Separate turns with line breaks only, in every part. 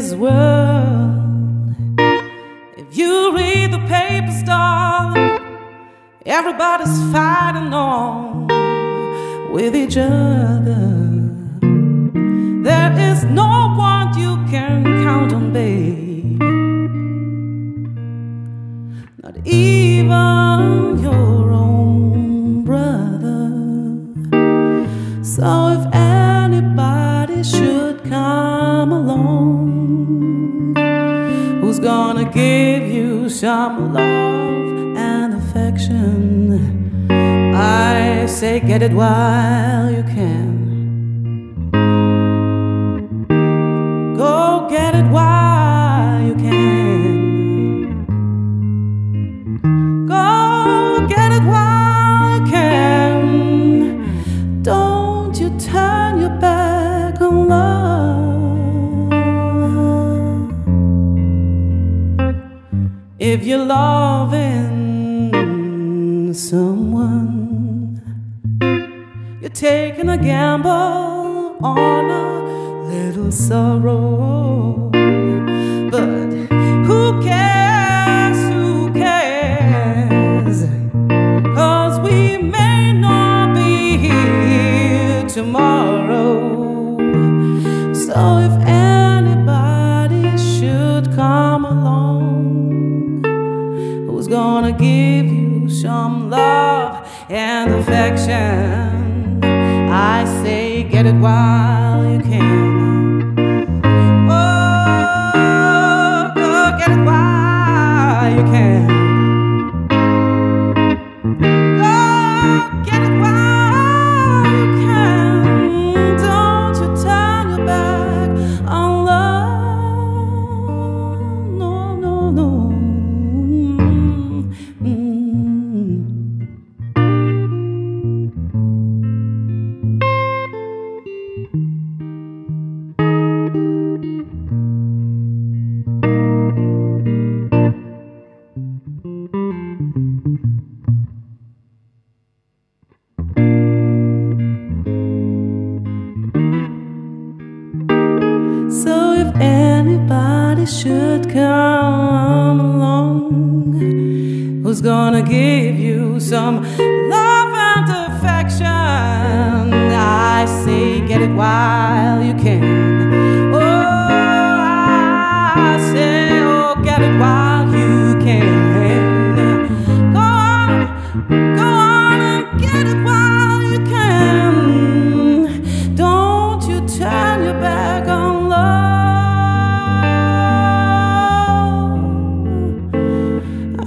this world. If you read the papers, darling, everybody's fighting on with each other. Gonna give you some love and affection? I say, get it while you can. If you're loving someone, you're taking a gamble on a little sorrow. But who cares? Who cares? Cause we may not be here tomorrow. So if and affection? I say, get it while you can. Should come along, who's gonna give you some love and affection? I say, get it while you can.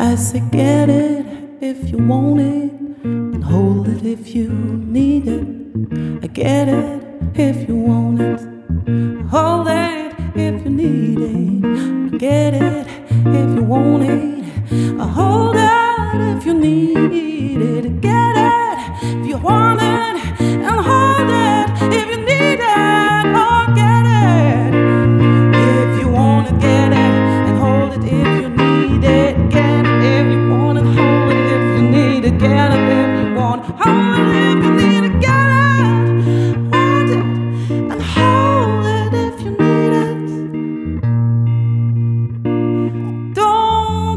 I say, get it if you want it, and hold it if you need it. I get it if you want it, hold it if you need it. I get it if you want it,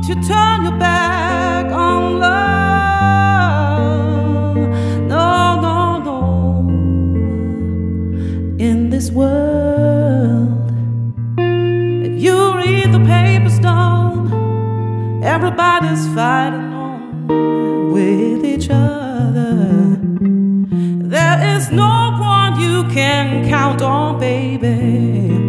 Don't you turn your back on love. No, no, no. In this world, if you read the papers, darling, everybody's fighting on with each other. There is no one you can count on, baby.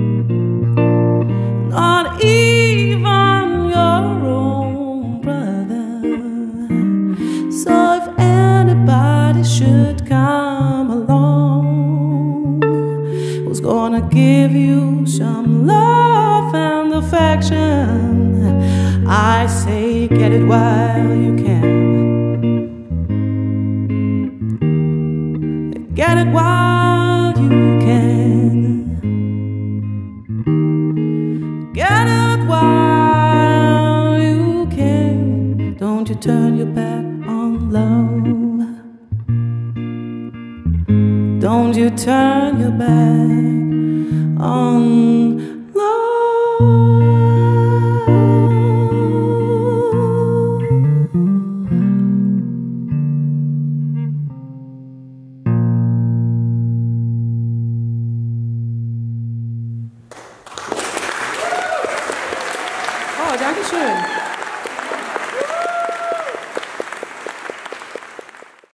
Some love and affection? I say, get it while you can. Get it while you can. Get it while you can. Don't you turn your back on love. Don't you turn your back on. Oh, danke.